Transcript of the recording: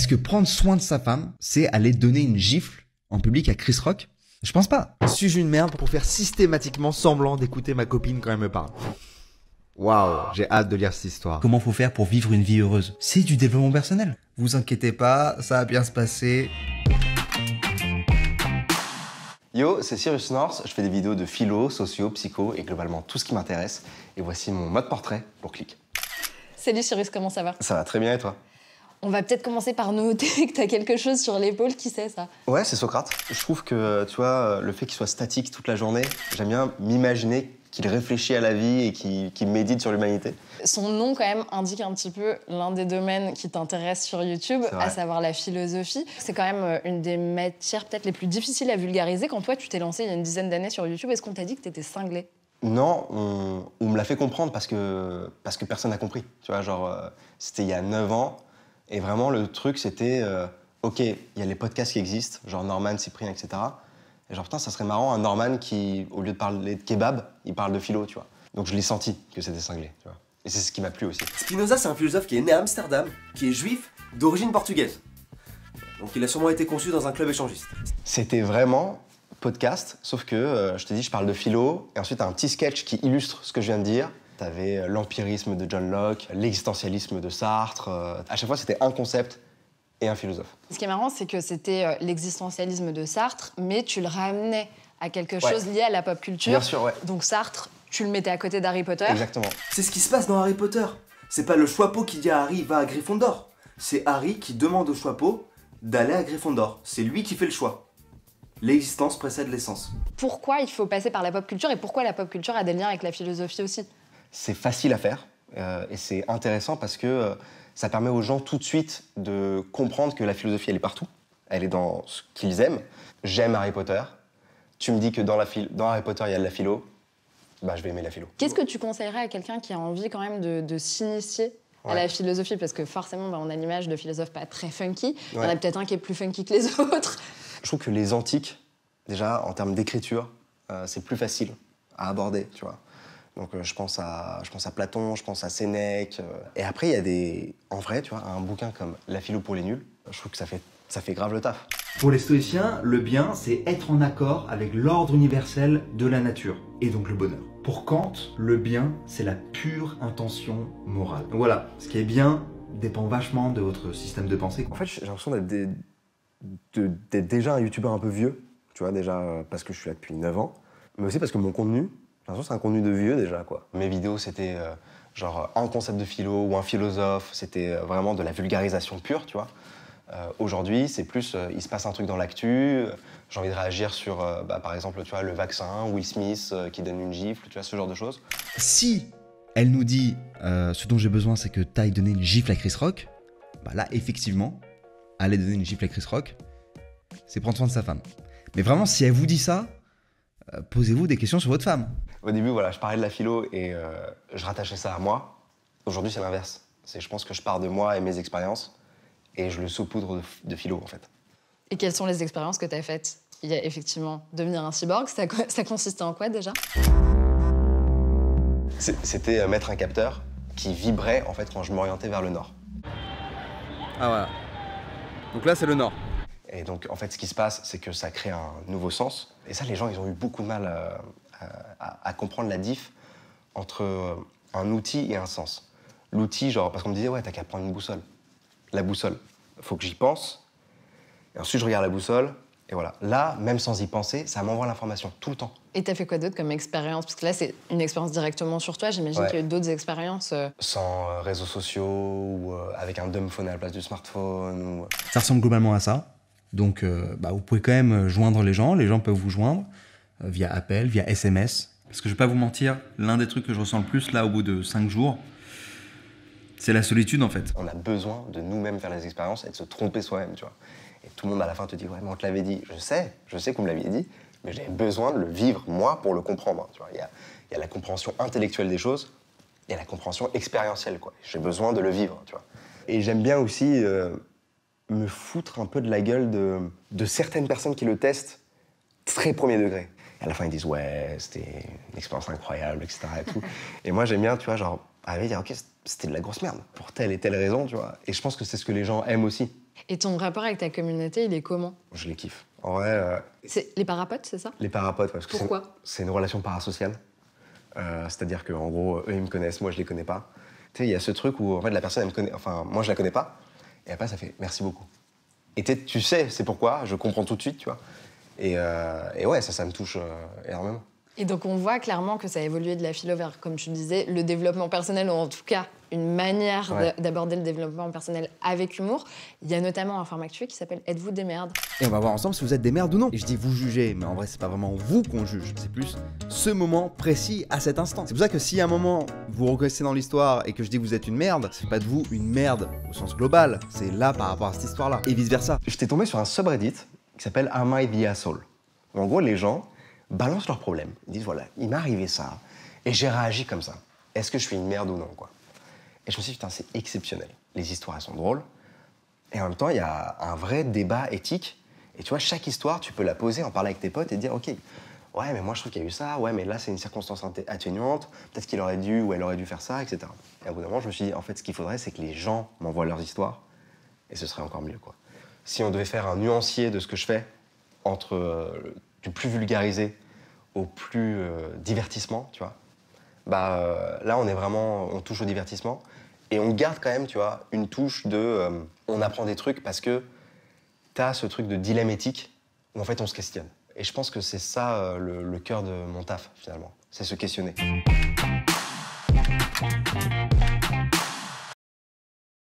Est-ce que prendre soin de sa femme, c'est aller donner une gifle en public à Chris Rock? Je pense pas. Suis-je une merde pour faire systématiquement semblant d'écouter ma copine quand elle me parle? Waouh, j'ai hâte de lire cette histoire. Comment faut faire pour vivre une vie heureuse? C'est du développement personnel. Vous inquiétez pas, ça va bien se passer. Yo, c'est Cyrus North, je fais des vidéos de philo, socio, psycho et globalement tout ce qui m'intéresse. Et voici mon mode portrait pour clic. Salut Cyrus, comment ça va? Ça va très bien et toi? On va peut-être commencer par noter que t'as quelque chose sur l'épaule, qui c'est ça? Ouais, c'est Socrate. Je trouve que, tu vois, le fait qu'il soit statique toute la journée, j'aime bien m'imaginer qu'il réfléchit à la vie et qu'il médite sur l'humanité. Son nom, quand même, indique un petit peu l'un des domaines qui t'intéresse sur YouTube, à savoir la philosophie. C'est quand même euh, une des matières peut-être les plus difficiles à vulgariser. Quand toi, tu t'es lancé il y a une dizaine d'années sur YouTube, est-ce qu'on t'a dit que t'étais cinglé? Non, on, me l'a fait comprendre parce que, parce que personne n'a compris. Tu vois, genre, euh, c'était il y a 9 ans. Et vraiment, le truc, c'était, euh, OK, il y a les podcasts qui existent, genre Norman, Cyprien, etc. Et genre, putain, ça serait marrant, un Norman qui, au lieu de parler de kebab, il parle de philo, tu vois. Donc je l'ai senti que c'était cinglé, tu vois. Et c'est ce qui m'a plu aussi. Spinoza, c'est un philosophe qui est né à Amsterdam, qui est juif, d'origine portugaise. Donc il a sûrement été conçu dans un club échangiste. C'était vraiment podcast, sauf que, euh, je te dis, je parle de philo, et ensuite un petit sketch qui illustre ce que je viens de dire. T'avais euh, l'empirisme de John Locke, l'existentialisme de Sartre. Euh, à chaque fois, c'était un concept et un philosophe. Ce qui est marrant, c'est que c'était euh, l'existentialisme de Sartre, mais tu le ramenais à quelque chose lié à la pop culture. Bien sûr, ouais. Donc Sartre, tu le mettais à côté d'Harry Potter. Exactement. C'est ce qui se passe dans Harry Potter. C'est pas le Choixpeau qui dit à Harry va à Gryffondor. C'est Harry qui demande au Choixpeau d'aller à Gryffondor. C'est lui qui fait le choix. L'existence précède l'essence. Pourquoi il faut passer par la pop culture et pourquoi la pop culture a des liens avec la philosophie aussi? C'est facile à faire euh, et c'est intéressant parce que euh, ça permet aux gens tout de suite de comprendre que la philosophie, elle est partout. Elle est dans ce qu'ils aiment. J'aime Harry Potter. Tu me dis que dans, la dans Harry Potter, il y a de la philo. Bah, je vais aimer la philo. Qu'est-ce que tu conseillerais à quelqu'un qui a envie quand même de, s'initier à la philosophie? Parce que forcément, bah, on a l'image de philosophes pas très funky. Il y en a peut-être un qui est plus funky que les autres. Je trouve que les antiques, déjà, en termes d'écriture, euh, c'est plus facile à aborder, tu vois. Donc euh, je, pense à, je pense à Platon, je pense à Sénèque. Euh. et après, il y a des. En vrai, tu vois, un bouquin comme La philo pour les nuls, je trouve que ça fait, ça fait grave le taf. Pour les stoïciens, le bien, c'est être en accord avec l'ordre universel de la nature, et donc le bonheur. Pour Kant, le bien, c'est la pure intention morale. Donc voilà, ce qui est bien dépend vachement de votre système de pensée. En fait, j'ai l'impression d'être déjà un youtubeur un peu vieux, tu vois, déjà euh, parce que je suis là depuis 9 ans, mais aussi parce que mon contenu, c'est un contenu de vieux déjà, quoi. Mes vidéos, c'était euh, genre un concept de philo ou un philosophe, c'était euh, vraiment de la vulgarisation pure, tu vois. Euh, aujourd'hui, c'est plus, il se passe un truc dans l'actu, j'ai envie de réagir sur, bah, par exemple, tu vois, le vaccin, Will Smith qui donne une gifle, tu vois, ce genre de choses. Si elle nous dit, ce dont j'ai besoin, c'est que tu ailles donner une gifle à Chris Rock, bah là, effectivement, aller donner une gifle à Chris Rock, c'est prendre soin de sa femme. Mais vraiment, si elle vous dit ça, posez-vous des questions sur votre femme. Au début, voilà, je parlais de la philo et euh, je rattachais ça à moi. Aujourd'hui, c'est l'inverse. C'est, je pense que je pars de moi et mes expériences et je le saupoudre de, philo, en fait. Et quelles sont les expériences que tu as faites? Il y a effectivement devenir un cyborg. Ça, ça consistait en quoi déjà? C'était euh, mettre un capteur qui vibrait en fait quand je m'orientais vers le nord. Ah voilà. Donc là, c'est le nord. Et donc, en fait, ce qui se passe, c'est que ça crée un nouveau sens. Et ça, les gens, ils ont eu beaucoup de mal euh, à, comprendre la diff entre euh, un outil et un sens. L'outil, genre, parce qu'on me disait, ouais, t'as qu'à prendre une boussole. La boussole, faut que j'y pense. Et ensuite, je regarde la boussole. Et voilà. Là, même sans y penser, ça m'envoie l'information tout le temps. Et t'as fait quoi d'autre comme expérience? Parce que là, c'est une expérience directement sur toi. J'imagine qu'il y a eu d'autres expériences. Euh. Sans euh, réseaux sociaux ou avec un dumbphone à la place du smartphone. Ça ressemble globalement à ça. Donc, bah, vous pouvez quand même joindre les gens. Les gens peuvent vous joindre. Euh, via appel, via SMS. Parce que je vais pas vous mentir, l'un des trucs que je ressens le plus là au bout de 5 jours, c'est la solitude en fait. On a besoin de nous-mêmes faire les expériences et de se tromper soi-même, tu vois. Et tout le monde à la fin te dit ouais, mais on te l'avait dit. Je sais, je sais qu'on me l'avait dit, mais j'ai besoin de le vivre moi pour le comprendre. Tu vois, il y a, y a, la compréhension intellectuelle des choses et la compréhension expérientielle, quoi. J'ai besoin de le vivre, tu vois. Et j'aime bien aussi euh, me foutre un peu de la gueule de, de certaines personnes qui le testent très premier degré. À la fin, ils disent ouais, c'était une expérience incroyable, etc. Et, tout. et moi, j'aime bien, tu vois, genre arriver à dire, ok, c'était de la grosse merde, pour telle et telle raison, tu vois. Et je pense que c'est ce que les gens aiment aussi. Et ton rapport avec ta communauté, il est comment? Je les kiffe. En vrai. Euh, c'est les parapotes, c'est ça? Les parapotes, parce que Pourquoi? C'est une relation parasociale. Euh, C'est-à-dire qu'en gros, eux, ils me connaissent, moi, je les connais pas. Tu sais, il y a ce truc où, en fait, la personne, elle me connaît. Enfin, moi, je la connais pas. Et après, ça fait merci beaucoup. Et tu sais, c'est pourquoi, je comprends tout de suite, tu vois. Et, euh, et ouais, ça, ça me touche euh, énormément. Et donc on voit clairement que ça a évolué de la philo vers, comme tu disais, le développement personnel, ou en tout cas une manière d'aborder le développement personnel avec humour. Il y a notamment un format actuel qui s'appelle Êtes-vous des merdes? Et on va voir ensemble si vous êtes des merdes ou non. Et je dis vous jugez, mais en vrai c'est pas vraiment vous qu'on juge, c'est plus ce moment précis à cet instant. C'est pour ça que si à un moment vous reconnaissez dans l'histoire et que je dis que vous êtes une merde, c'est pas de vous une merde au sens global, c'est là par rapport à cette histoire-là. Et vice versa. J'étais tombé sur un subreddit qui s'appelle Am I the Asshole En gros, les gens balancent leurs problèmes. Ils disent voilà, il m'est arrivé ça, et j'ai réagi comme ça. Est-ce que je suis une merde ou non quoi? Et je me suis dit, putain, c'est exceptionnel. Les histoires, elles sont drôles. Et en même temps, il y a un vrai débat éthique. Et tu vois, chaque histoire, tu peux la poser, en parler avec tes potes et dire, ok, ouais, mais moi je trouve qu'il y a eu ça, ouais, mais là c'est une circonstance atténuante, peut-être qu'il aurait dû ou elle aurait dû faire ça, etc. Et à bout d'un moment, je me suis dit, en fait, ce qu'il faudrait, c'est que les gens m'envoient leurs histoires, et ce serait encore mieux, quoi. Si on devait faire un nuancier de ce que je fais, entre euh, du plus vulgarisé au plus euh, divertissement, tu vois, bah euh, là on est vraiment, on touche au divertissement et on garde quand même, tu vois, une touche de, on apprend des trucs parce que t'as ce truc de dilemme éthique où en fait on se questionne. Et je pense que c'est ça le, le cœur de mon taf finalement, c'est se questionner.